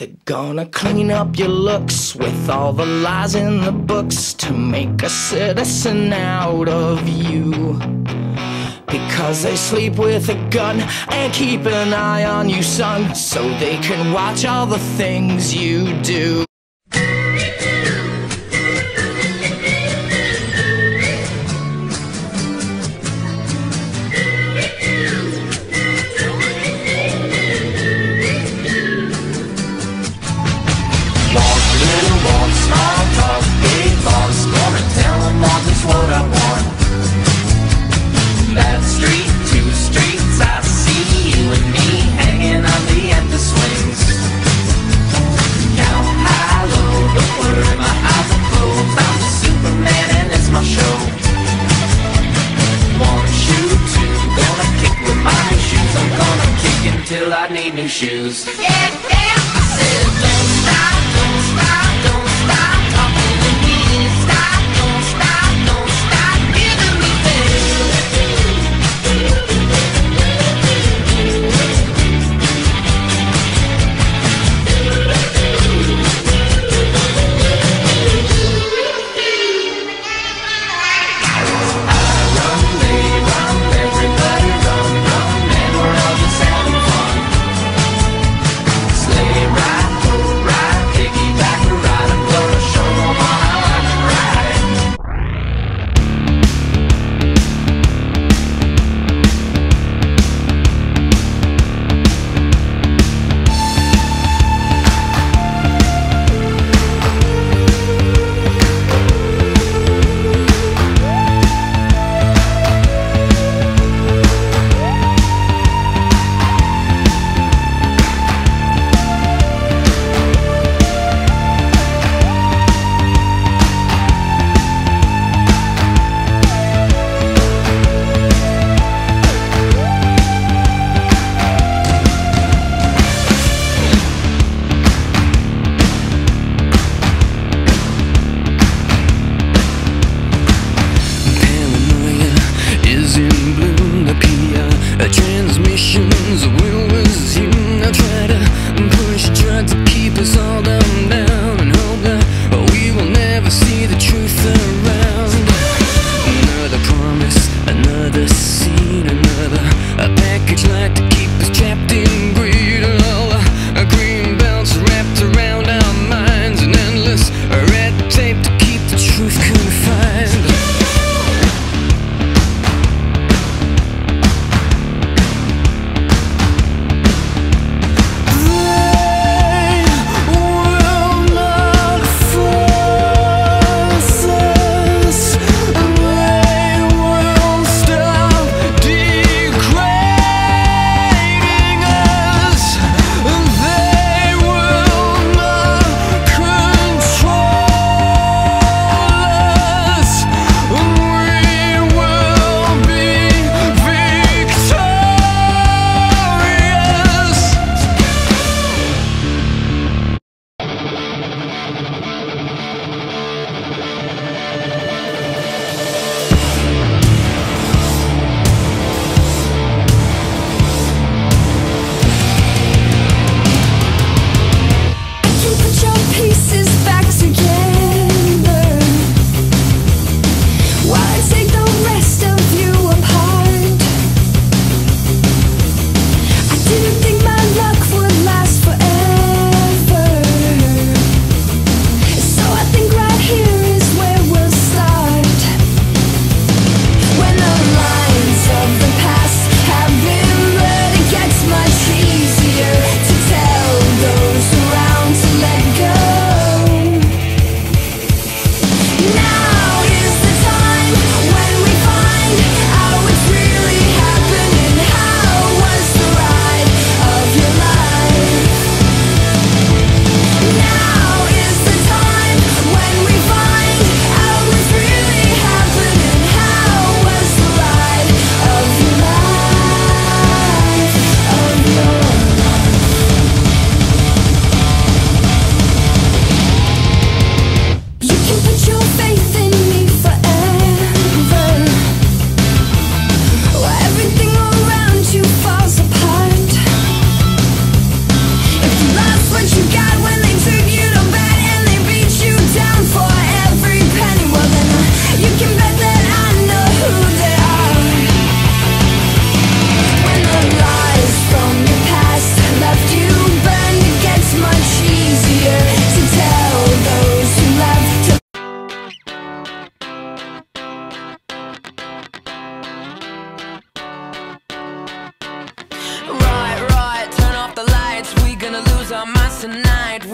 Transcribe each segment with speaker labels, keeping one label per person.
Speaker 1: They're gonna clean up your looks with all the lies in the books to make a citizen out of you. Because they sleep with a gun and keep an eye on you, son, so they can watch all the things you do.
Speaker 2: I need new shoes. Yeah,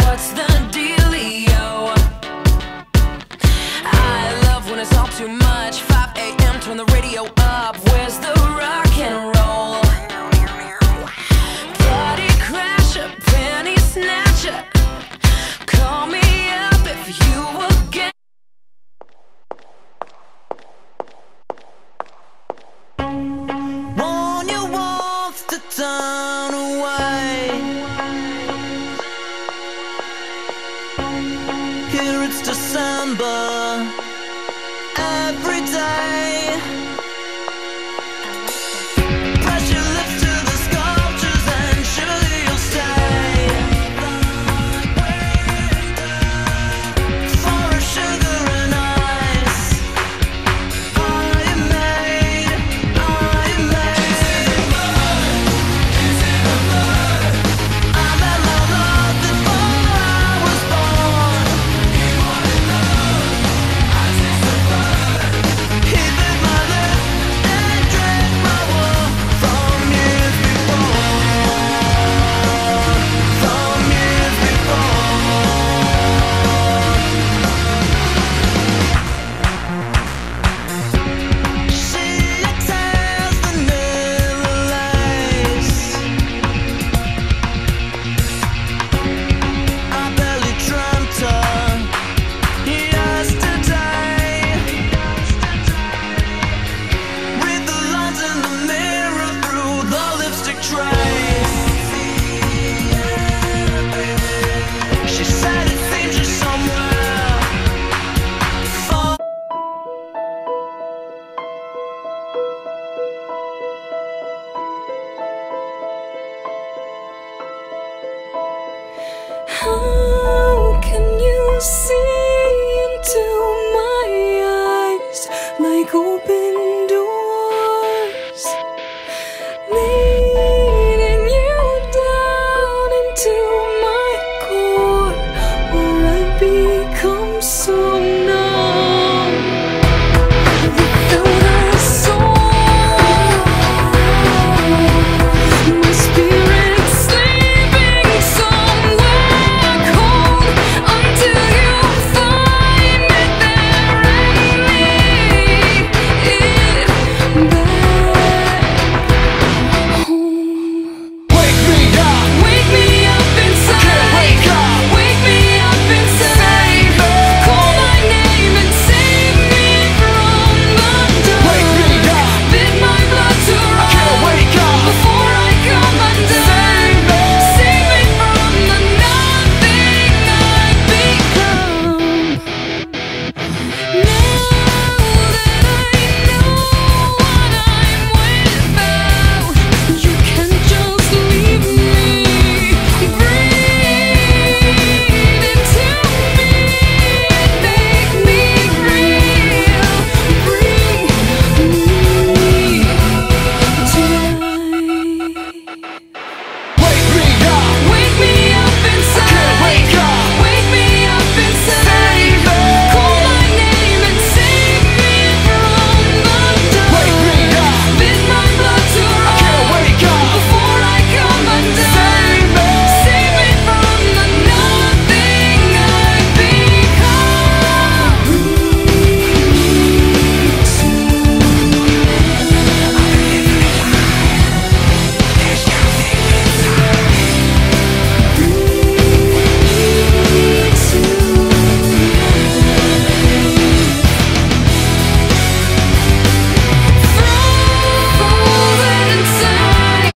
Speaker 3: what's the dealio? I love when it's all too much 5 a.m. turn the radio up Where's the rock and roll? Party crasher, penny snatcher
Speaker 2: samba every day.